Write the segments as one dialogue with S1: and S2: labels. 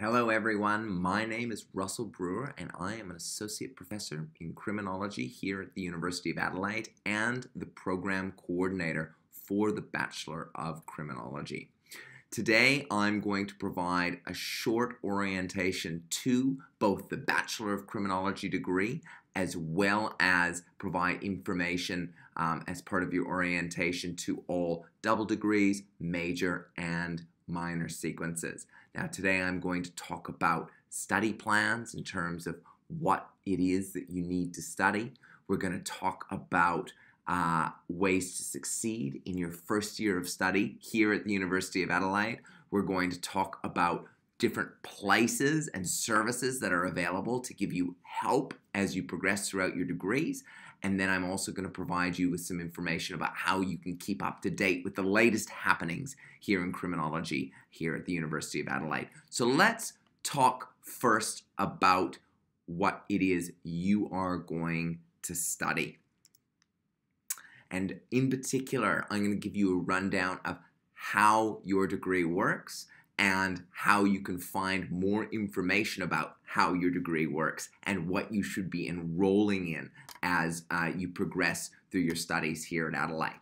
S1: Hello, everyone. My name is Russell Brewer, and I am an associate professor in criminology here at the University of Adelaide and the program coordinator for the Bachelor of Criminology. Today, I'm going to provide a short orientation to both the Bachelor of Criminology degree as well as provide information um, as part of your orientation to all double degrees, major, and minor sequences. Now, today I'm going to talk about study plans in terms of what it is that you need to study. We're going to talk about uh, ways to succeed in your first year of study here at the University of Adelaide. We're going to talk about different places and services that are available to give you help as you progress throughout your degrees. And then I'm also going to provide you with some information about how you can keep up to date with the latest happenings here in criminology here at the University of Adelaide. So let's talk first about what it is you are going to study. And in particular, I'm going to give you a rundown of how your degree works and how you can find more information about how your degree works and what you should be enrolling in as uh, you progress through your studies here at Adelaide.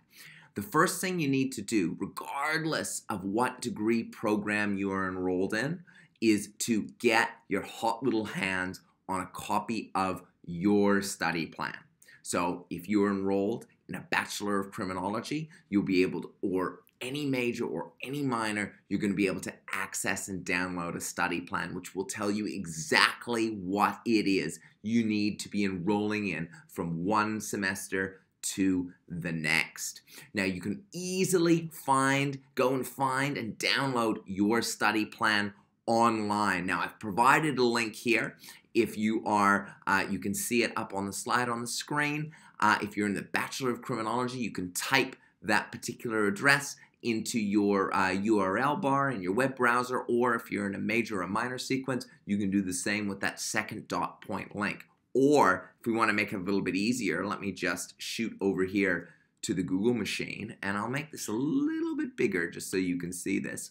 S1: The first thing you need to do, regardless of what degree program you are enrolled in, is to get your hot little hands on a copy of your study plan. So if you're enrolled in a Bachelor of Criminology, you'll be able to, or any major or any minor, you're going to be able to access and download a study plan, which will tell you exactly what it is you need to be enrolling in from one semester to the next. Now, you can easily find, go and find and download your study plan online. Now, I've provided a link here. If you are, uh, you can see it up on the slide on the screen. Uh, if you're in the Bachelor of Criminology, you can type that particular address into your uh, URL bar in your web browser, or if you're in a major or minor sequence, you can do the same with that second dot point link. Or if we want to make it a little bit easier, let me just shoot over here to the Google machine, and I'll make this a little bit bigger just so you can see this.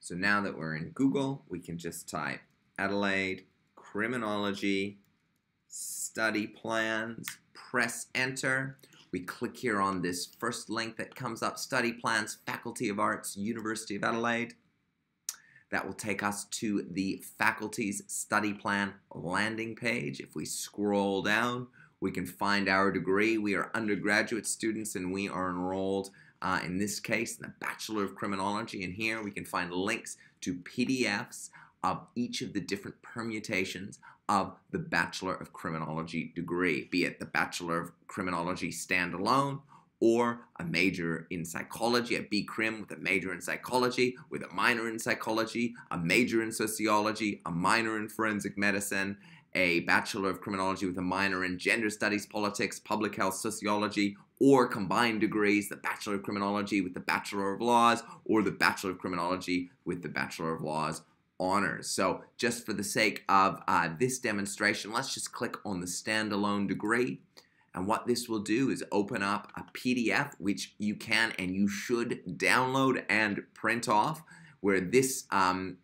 S1: So now that we're in Google, we can just type Adelaide Criminology Study Plans, press enter. We click here on this first link that comes up, Study Plans, Faculty of Arts, University of Adelaide. That will take us to the faculty's study plan landing page. If we scroll down, we can find our degree. We are undergraduate students and we are enrolled, uh, in this case, in the Bachelor of Criminology. And here we can find links to PDFs of each of the different permutations of the Bachelor of Criminology degree, be it the Bachelor of Criminology standalone or a major in psychology, a BCrim with a major in psychology, with a minor in psychology, a major in sociology, a minor in forensic medicine, a Bachelor of Criminology with a minor in gender studies, politics, public health, sociology, or combined degrees, the Bachelor of Criminology with the Bachelor of Laws, or the Bachelor of Criminology with the Bachelor of Laws honors. So just for the sake of uh, this demonstration, let's just click on the standalone degree. And what this will do is open up a PDF, which you can and you should download and print off, where this um,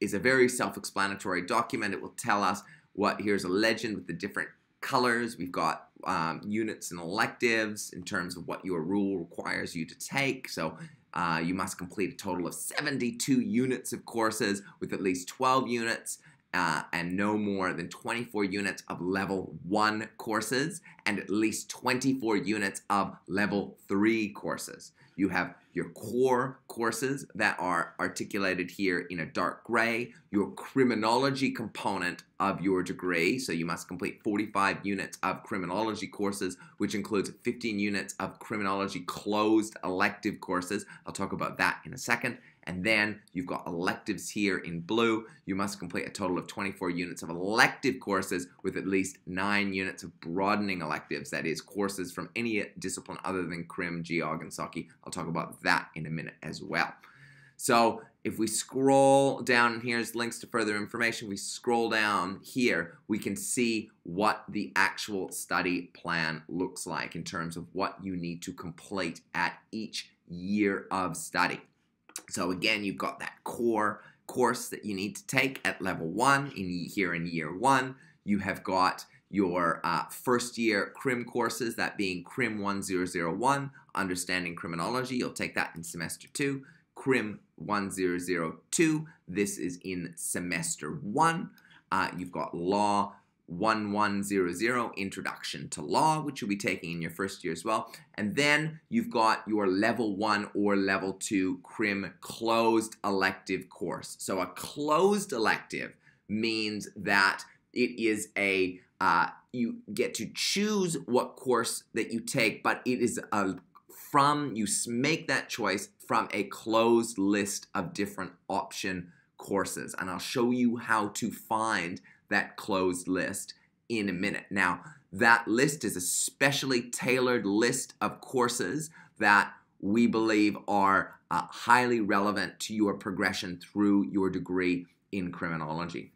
S1: is a very self-explanatory document. It will tell us what, here's a legend with the different colors. We've got um, units and electives in terms of what your rule requires you to take. So uh, you must complete a total of 72 units of courses with at least 12 units uh, and no more than 24 units of level 1 courses and at least 24 units of level 3 courses. You have your core courses that are articulated here in a dark gray, your criminology component of your degree, so you must complete 45 units of criminology courses, which includes 15 units of criminology closed elective courses. I'll talk about that in a second. And then you've got electives here in blue. You must complete a total of 24 units of elective courses with at least 9 units of broadening electives, that is, courses from any discipline other than Crim, Geog, and Soci. I'll talk about that in a minute as well. So if we scroll down, here's links to further information, we scroll down here, we can see what the actual study plan looks like in terms of what you need to complete at each year of study. So again, you've got that core course that you need to take at level one in here in year one. You have got your uh, first year crim courses, that being crim 1001, understanding criminology. You'll take that in semester two. Crim 1002, this is in semester one. Uh, you've got law 1100 introduction to law which you'll be taking in your first year as well. And then you've got your level 1 or level 2 crim closed elective course. So a closed elective means that it is a uh, you get to choose what course that you take but it is a from you make that choice from a closed list of different option courses. And I'll show you how to find that closed list in a minute. Now, that list is a specially tailored list of courses that we believe are uh, highly relevant to your progression through your degree in criminology.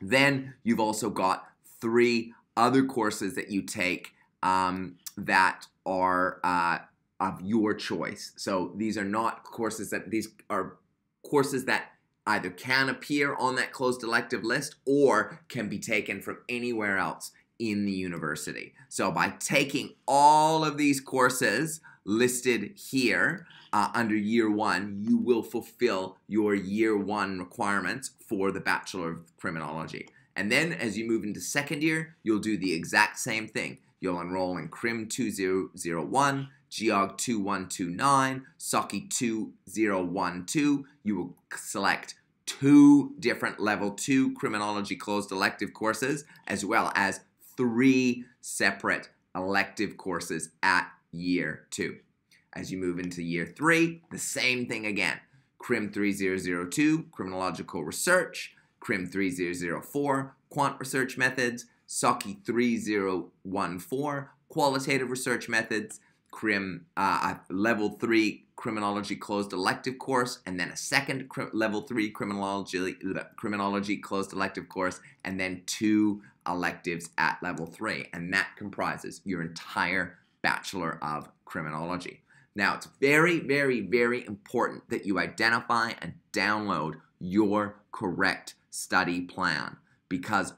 S1: Then you've also got three other courses that you take um, that are uh, of your choice. So these are not courses that these are courses that either can appear on that closed elective list or can be taken from anywhere else in the university. So by taking all of these courses listed here uh, under year one, you will fulfill your year one requirements for the Bachelor of Criminology. And then as you move into second year, you'll do the exact same thing. You'll enroll in Crim 2001, Geog 2129, Soci 2012. You will select two different level two criminology closed elective courses, as well as three separate elective courses at year two. As you move into year three, the same thing again. Crim 3002, Criminological Research, Crim 3004, Quant Research Methods, Soci 3014, Qualitative Research Methods, Crim uh, level three criminology closed elective course, and then a second level three criminology criminology closed elective course, and then two electives at level three, and that comprises your entire bachelor of criminology. Now, it's very, very, very important that you identify and download your correct study plan because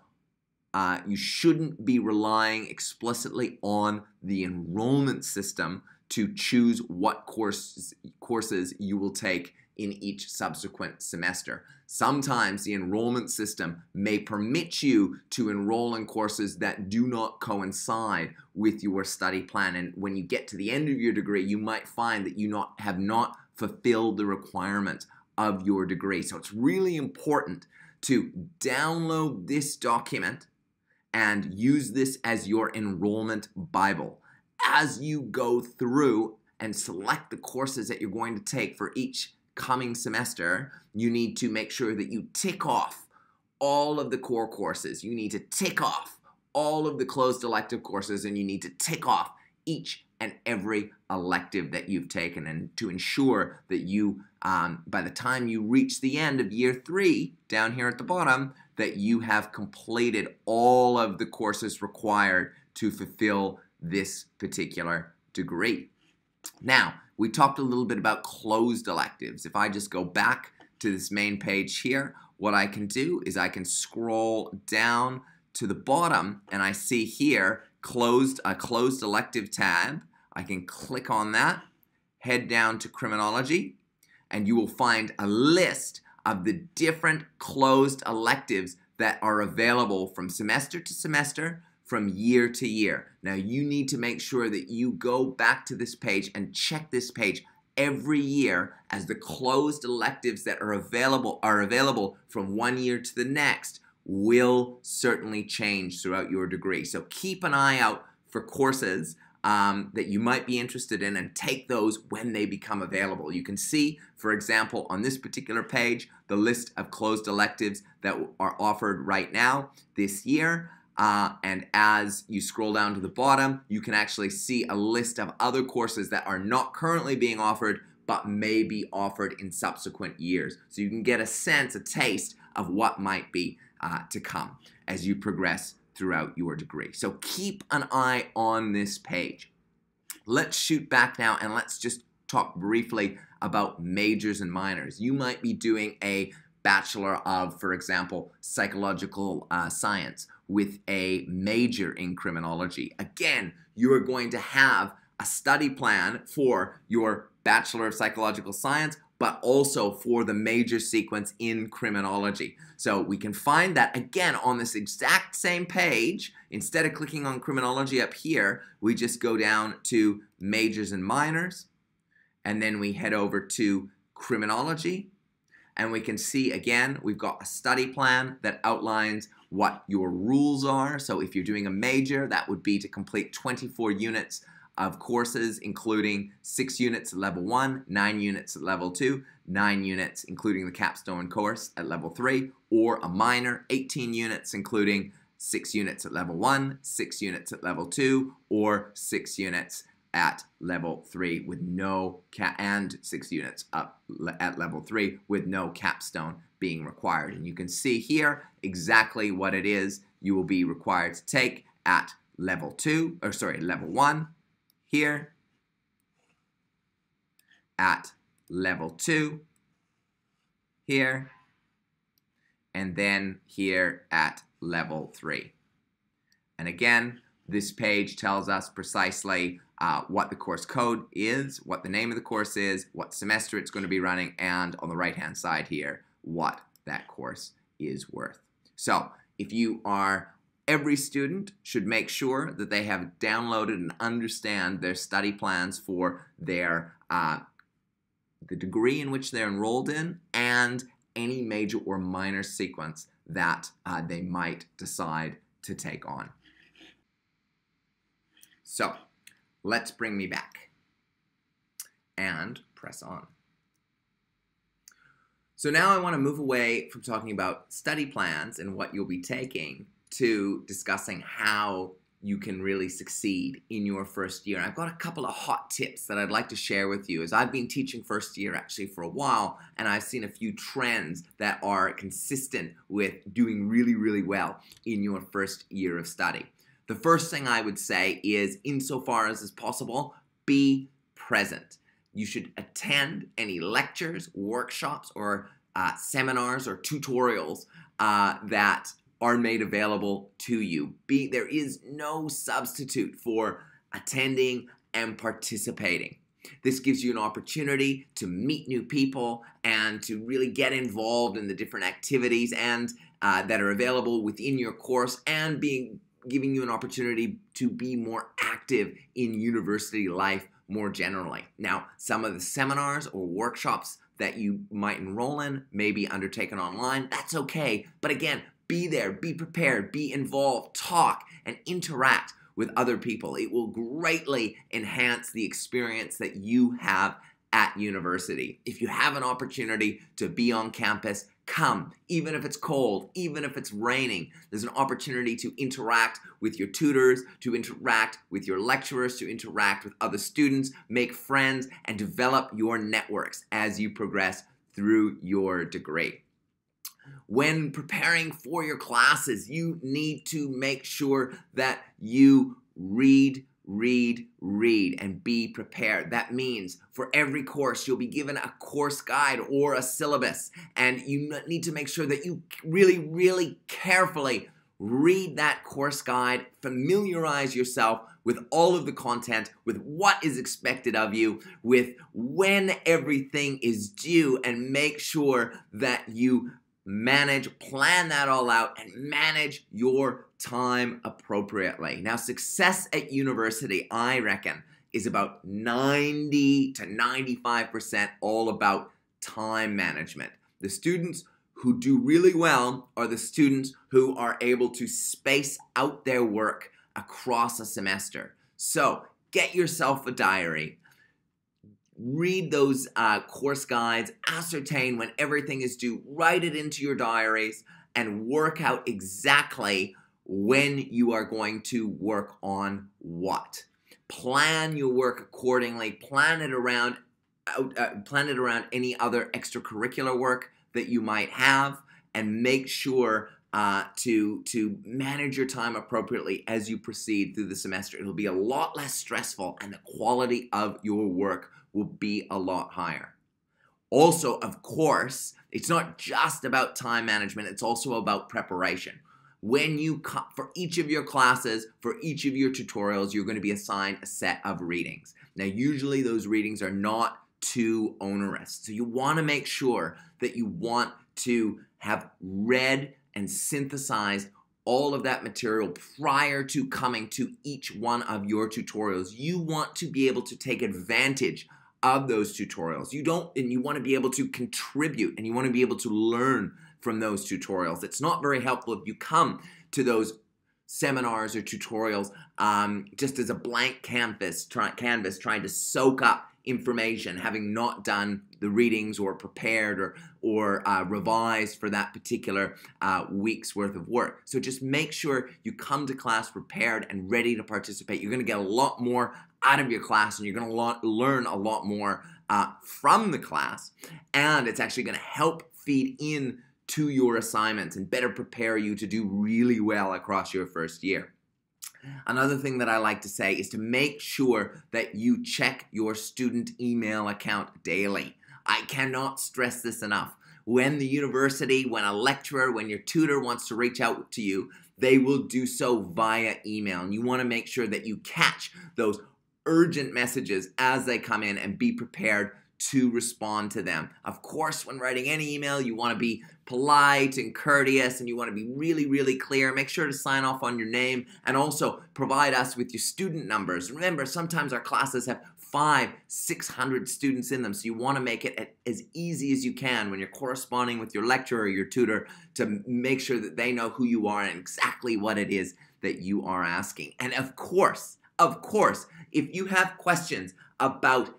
S1: uh, you shouldn't be relying explicitly on the enrollment system to choose what courses, courses you will take in each subsequent semester. Sometimes the enrollment system may permit you to enroll in courses that do not coincide with your study plan. And when you get to the end of your degree, you might find that you not, have not fulfilled the requirements of your degree. So it's really important to download this document and use this as your enrollment Bible. As you go through and select the courses that you're going to take for each coming semester, you need to make sure that you tick off all of the core courses. You need to tick off all of the closed elective courses and you need to tick off each and every elective that you've taken and to ensure that you, um, by the time you reach the end of year three, down here at the bottom, that you have completed all of the courses required to fulfill this particular degree. Now, we talked a little bit about closed electives. If I just go back to this main page here, what I can do is I can scroll down to the bottom and I see here closed a closed elective tab. I can click on that, head down to criminology, and you will find a list of the different closed electives that are available from semester to semester, from year to year. Now you need to make sure that you go back to this page and check this page every year as the closed electives that are available are available from one year to the next will certainly change throughout your degree. So keep an eye out for courses um, that you might be interested in and take those when they become available. You can see, for example, on this particular page, the list of closed electives that are offered right now this year. Uh, and as you scroll down to the bottom, you can actually see a list of other courses that are not currently being offered but may be offered in subsequent years. So you can get a sense, a taste of what might be uh, to come as you progress throughout your degree. So keep an eye on this page. Let's shoot back now and let's just talk briefly about majors and minors. You might be doing a Bachelor of, for example, Psychological uh, Science with a major in criminology. Again, you are going to have a study plan for your Bachelor of Psychological Science, but also for the major sequence in criminology. So we can find that again on this exact same page. Instead of clicking on criminology up here, we just go down to majors and minors, and then we head over to criminology, and we can see again, we've got a study plan that outlines what your rules are. So if you're doing a major, that would be to complete 24 units of courses, including six units at level one, nine units at level two, nine units, including the capstone course at level three, or a minor, 18 units, including six units at level one, six units at level two, or six units at level three with no cap and six units up at level three with no capstone being required. And you can see here exactly what it is you will be required to take at level two, or sorry, level one here at level two here and then here at level three. And again, this page tells us precisely uh, what the course code is, what the name of the course is, what semester it's going to be running, and on the right-hand side here, what that course is worth. So if you are every student should make sure that they have downloaded and understand their study plans for their uh, the degree in which they're enrolled in and any major or minor sequence that uh, they might decide to take on. So let's bring me back and press on. So now I want to move away from talking about study plans and what you'll be taking to discussing how you can really succeed in your first year. I've got a couple of hot tips that I'd like to share with you as I've been teaching first year actually for a while and I've seen a few trends that are consistent with doing really, really well in your first year of study. The first thing I would say is, insofar as is possible, be present. You should attend any lectures, workshops, or uh, seminars or tutorials uh, that are made available to you. Be there is no substitute for attending and participating. This gives you an opportunity to meet new people and to really get involved in the different activities and uh, that are available within your course and being giving you an opportunity to be more active in university life more generally. Now, some of the seminars or workshops that you might enroll in may be undertaken online. That's okay. But again, be there, be prepared, be involved, talk, and interact with other people. It will greatly enhance the experience that you have at university. If you have an opportunity to be on campus, come, even if it's cold, even if it's raining. There's an opportunity to interact with your tutors, to interact with your lecturers, to interact with other students, make friends, and develop your networks as you progress through your degree. When preparing for your classes, you need to make sure that you read, read, read, and be prepared. That means for every course, you'll be given a course guide or a syllabus, and you need to make sure that you really, really carefully read that course guide, familiarize yourself with all of the content, with what is expected of you, with when everything is due, and make sure that you manage, plan that all out, and manage your time appropriately. Now, success at university, I reckon, is about 90 to 95% all about time management. The students who do really well are the students who are able to space out their work across a semester. So, get yourself a diary read those uh, course guides, ascertain when everything is due, write it into your diaries, and work out exactly when you are going to work on what. Plan your work accordingly. Plan it around, uh, plan it around any other extracurricular work that you might have, and make sure uh, to to manage your time appropriately as you proceed through the semester. It'll be a lot less stressful, and the quality of your work will be a lot higher. Also, of course, it's not just about time management, it's also about preparation. When you for each of your classes, for each of your tutorials, you're going to be assigned a set of readings. Now, usually those readings are not too onerous. So you want to make sure that you want to have read and synthesized all of that material prior to coming to each one of your tutorials. You want to be able to take advantage of those tutorials. You don't, and you want to be able to contribute and you want to be able to learn from those tutorials. It's not very helpful if you come to those seminars or tutorials um, just as a blank canvas, try, canvas trying to soak up information, having not done the readings or prepared or or uh, revised for that particular uh, week's worth of work. So just make sure you come to class prepared and ready to participate. You're going to get a lot more out of your class, and you're going to learn a lot more uh, from the class, and it's actually going to help feed in to your assignments and better prepare you to do really well across your first year. Another thing that I like to say is to make sure that you check your student email account daily. I cannot stress this enough. When the university, when a lecturer, when your tutor wants to reach out to you, they will do so via email. And you want to make sure that you catch those urgent messages as they come in and be prepared to respond to them. Of course, when writing any email, you want to be polite and courteous and you want to be really, really clear. Make sure to sign off on your name and also provide us with your student numbers. Remember, sometimes our classes have five, 600 students in them. So you want to make it as easy as you can when you're corresponding with your lecturer or your tutor to make sure that they know who you are and exactly what it is that you are asking. And of course, of course, if you have questions about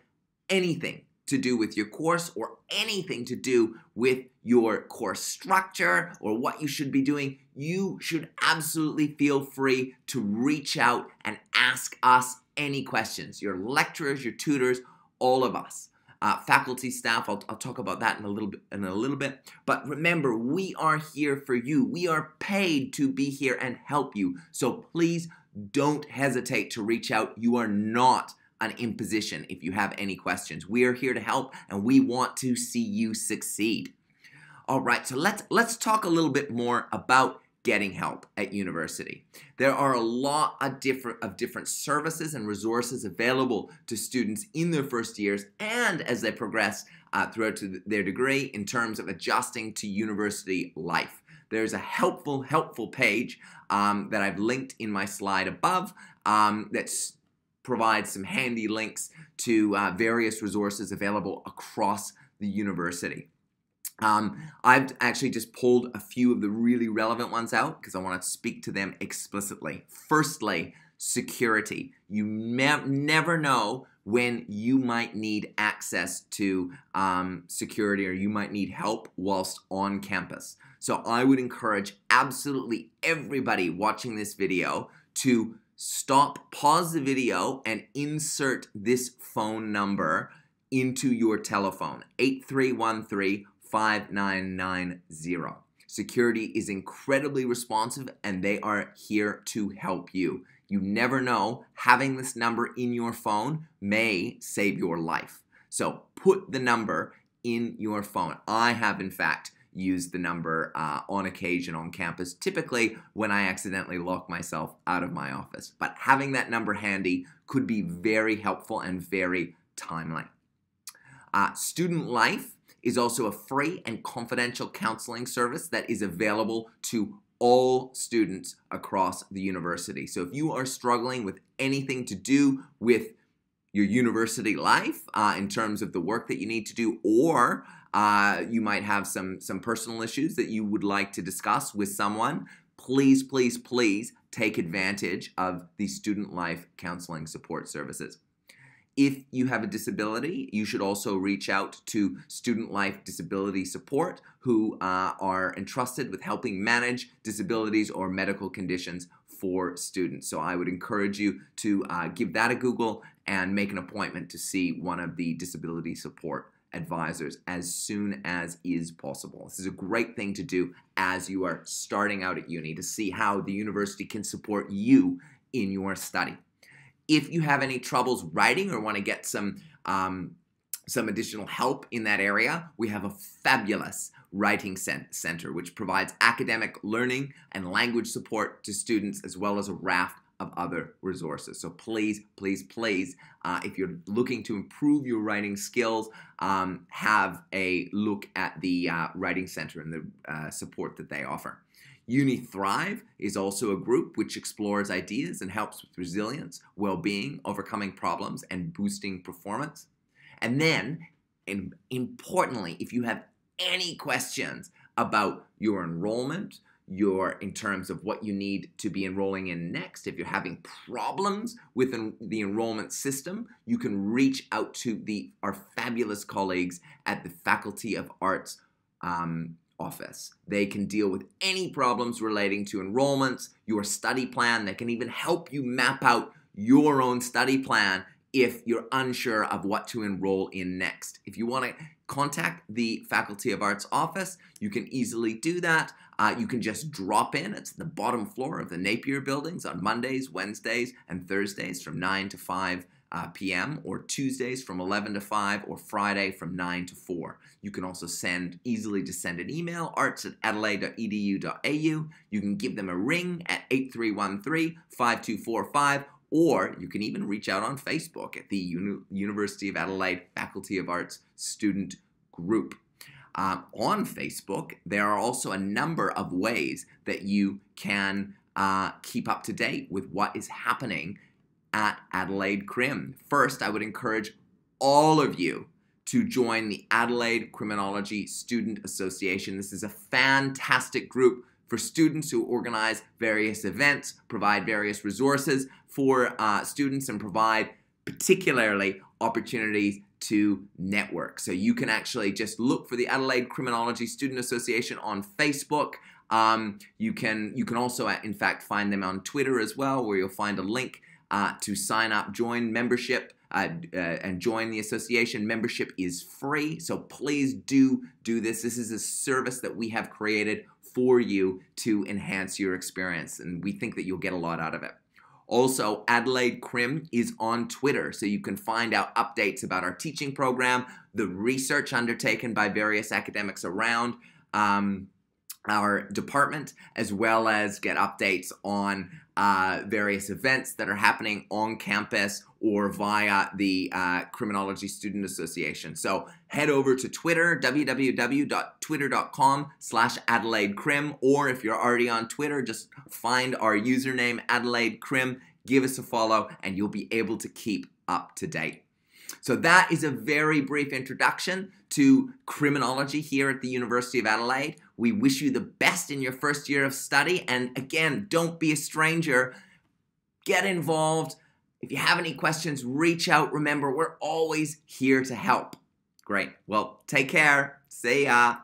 S1: anything, to do with your course or anything to do with your course structure or what you should be doing, you should absolutely feel free to reach out and ask us any questions. Your lecturers, your tutors, all of us. Uh, faculty, staff. I'll, I'll talk about that in a little bit. In a little bit. But remember, we are here for you. We are paid to be here and help you. So please don't hesitate to reach out. You are not an imposition if you have any questions. We are here to help and we want to see you succeed. All right, so let's let's talk a little bit more about getting help at university. There are a lot of different of different services and resources available to students in their first years and as they progress uh, throughout to their degree in terms of adjusting to university life. There's a helpful helpful page um, that I've linked in my slide above um, provides some handy links to uh, various resources available across the university. Um, I've actually just pulled a few of the really relevant ones out because I want to speak to them explicitly. Firstly, security. You never know when you might need access to um, security or you might need help whilst on campus. So I would encourage absolutely everybody watching this video to stop, pause the video, and insert this phone number into your telephone 8313 5990. Security is incredibly responsive and they are here to help you. You never know, having this number in your phone may save your life. So put the number in your phone. I have, in fact, used the number uh, on occasion on campus, typically when I accidentally lock myself out of my office. But having that number handy could be very helpful and very timely. Uh, Student Life is also a free and confidential counseling service that is available to all students across the university. So if you are struggling with anything to do with your university life uh, in terms of the work that you need to do, or uh, you might have some some personal issues that you would like to discuss with someone. Please, please, please take advantage of the student life counseling support services. If you have a disability, you should also reach out to Student Life Disability Support, who uh, are entrusted with helping manage disabilities or medical conditions for students. So I would encourage you to uh, give that a Google and make an appointment to see one of the disability support advisors as soon as is possible. This is a great thing to do as you are starting out at uni to see how the university can support you in your study. If you have any troubles writing or want to get some um, some additional help in that area, we have a fabulous writing center which provides academic learning and language support to students as well as a raft of other resources. So please, please, please, uh, if you're looking to improve your writing skills, um, have a look at the uh, Writing Center and the uh, support that they offer. Uni Thrive is also a group which explores ideas and helps with resilience, well-being, overcoming problems, and boosting performance. And then, and importantly, if you have any questions about your enrollment, your in terms of what you need to be enrolling in next. If you're having problems with the enrollment system, you can reach out to the our fabulous colleagues at the Faculty of Arts um, office. They can deal with any problems relating to enrollments, your study plan. They can even help you map out your own study plan if you're unsure of what to enroll in next. If you want to contact the Faculty of Arts office, you can easily do that. Uh, you can just drop in. It's the bottom floor of the Napier buildings on Mondays, Wednesdays, and Thursdays from 9 to 5 uh, p.m. or Tuesdays from 11 to 5 or Friday from 9 to 4. You can also send easily to send an email, arts at adelaide.edu.au. You can give them a ring at 8313 5245 or you can even reach out on Facebook at the Uni University of Adelaide Faculty of Arts Student Group. Um, on Facebook, there are also a number of ways that you can uh, keep up to date with what is happening at Adelaide Crim. First, I would encourage all of you to join the Adelaide Criminology Student Association. This is a fantastic group for students who organize various events, provide various resources for uh, students, and provide particularly opportunities to network. So you can actually just look for the Adelaide Criminology Student Association on Facebook. Um, you can you can also uh, in fact find them on Twitter as well, where you'll find a link uh, to sign up, join membership. Uh, uh, and join the association. Membership is free, so please do do this. This is a service that we have created for you to enhance your experience, and we think that you'll get a lot out of it. Also, Adelaide Crim is on Twitter, so you can find out updates about our teaching program, the research undertaken by various academics around. Um, our department, as well as get updates on uh, various events that are happening on campus or via the uh, Criminology Student Association. So head over to Twitter, www.twitter.com slash Adelaide Crim, or if you're already on Twitter, just find our username Adelaide Crim, give us a follow, and you'll be able to keep up to date. So that is a very brief introduction to criminology here at the University of Adelaide. We wish you the best in your first year of study. And again, don't be a stranger. Get involved. If you have any questions, reach out. Remember, we're always here to help. Great. Well, take care. See ya.